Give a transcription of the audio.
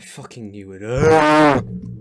I fucking knew it.